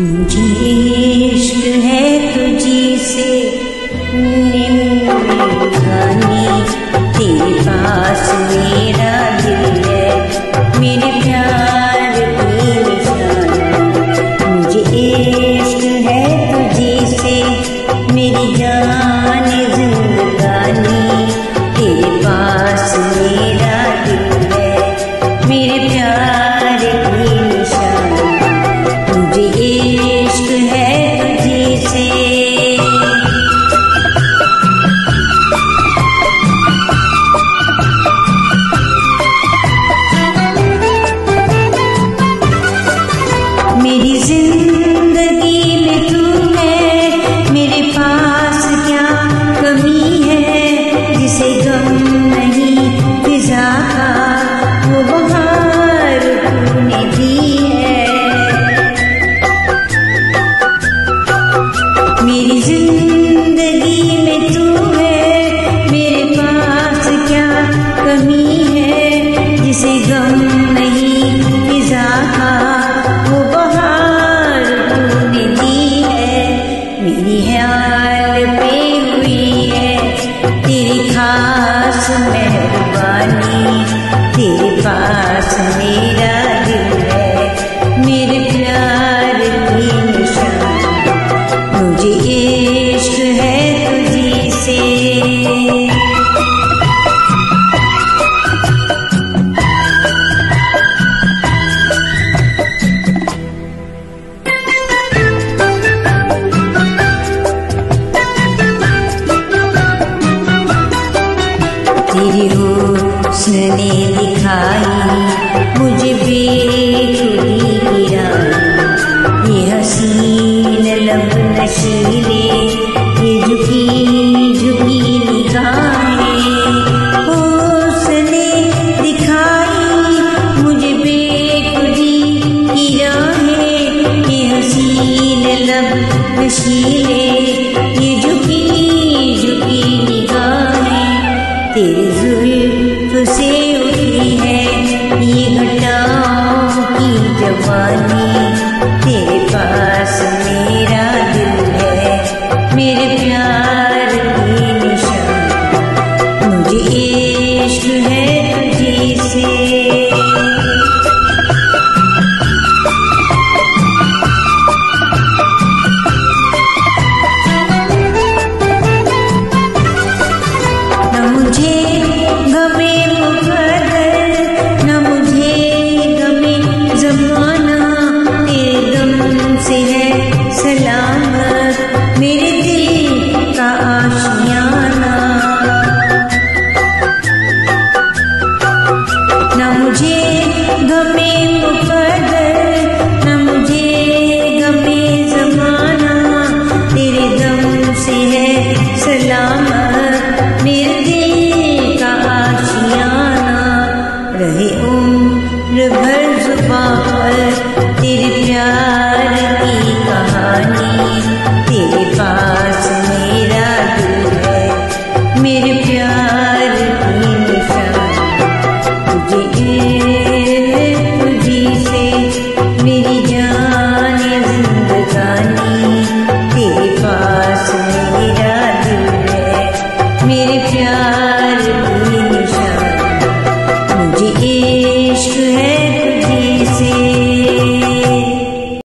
明天。खास मेहरबानी तेरे पास मेरी उसने दिखाई, मुझे बेखुदी गिरा ये हसीन लब नशीले, ये झुकी झुकी निगाहें। उसने दिखाई, मुझे बेखुदी गिरा है। हसीन लब नशीले, ये झुकी झुकी निगाहें। तेरे Yeah.